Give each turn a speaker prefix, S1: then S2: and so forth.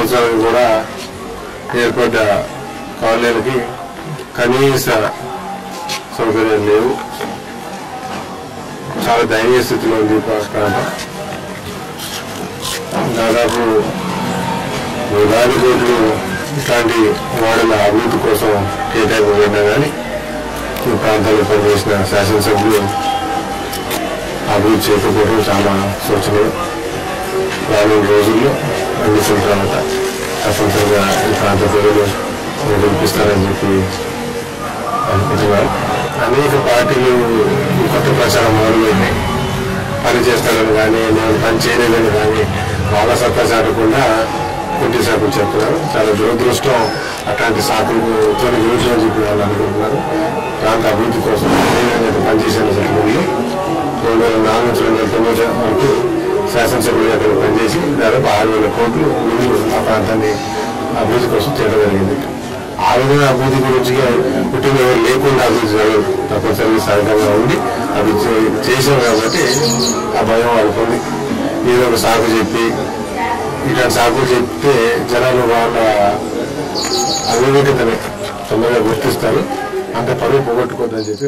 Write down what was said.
S1: సంవత్సరాలకు కూడా ఏర్పడ్డ కాలనీలకి కనీస సౌకర్యాలు లేవు. చాలా దయనీయ స్థితిలో ఉంది ప్రాంతం దాదాపు వేలాది కోట్లు ఇట్లాంటి వాడల అభివృద్ధి కోసం కేటాయింపబడినా కానీ ఈ ప్రాంతాల్లో పనిచేసిన శాసనసభ్యులు అభివృద్ధి చేయకపోవడం చాలా శోచనీయం రానున్న రోజుల్లో అన్ని తర్వాత తప్పనిసరిగా ఈ ప్రాంత ప్రజలు గెలిపిస్తారని చెప్పి అనుకుంటున్నారు. అనేక పార్టీలు కొత్త ప్రచారం మొదలుపెట్టినాయి. పని చేస్తారని కానీ నేను పని చేయలేదని కానీ వాళ్ళ సత్తా చాటకుండా కుంటి సాకులు చెప్తున్నారు. చాలా దురదృష్టం అట్లాంటి సాకులు తోని గురించి అని చెప్పి వాళ్ళు అనుకుంటున్నారు. ప్రాంత అభివృద్ధి కోసం నేను పనిచేసిన సందర్భంలో రెండు వేల నాలుగు నుంచి రెండు వేల తొమ్మిది వరకు శాసనసభ్యులు అక్కడ పనిచేసి దాదాపు ఆరు వేల కోట్లు నిధులు ఆ ప్రాంతాన్ని అభివృద్ధి కోసం చేయడం జరిగింది. ఆ విధంగా అభివృద్ధి గురించి పుట్టిన ఎవరు లేకుండా అభివృద్ధి జరగదు తప్పనిసరిగా సహకంగా ఉండి అది చే- చేశారు కాబట్టి ఆ భయం వాళ్ళకు ఏదో ఒక సాగు చెప్పి ఇట్లాంటి సాగు చెప్తే జనాలు వాళ్ళ అవివేకతని తొందరగా గుర్తిస్తారు. అంత పరువు పోగొట్టుకోద్దని చెప్పి